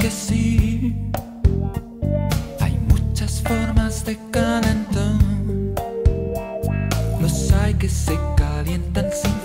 que sí. Hay muchas formas de calentar. Los hay que se calientan sin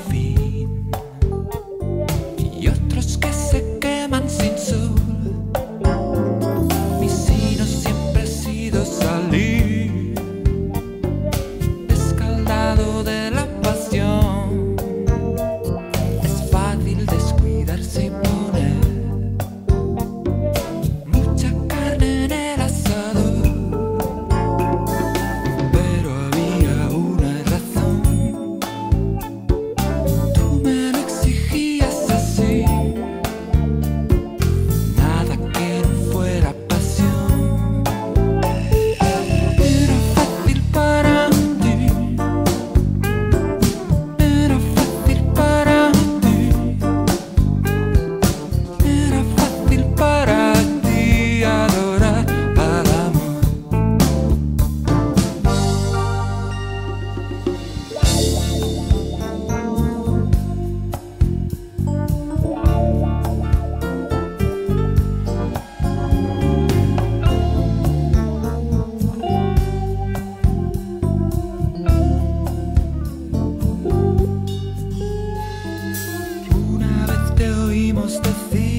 must the fear.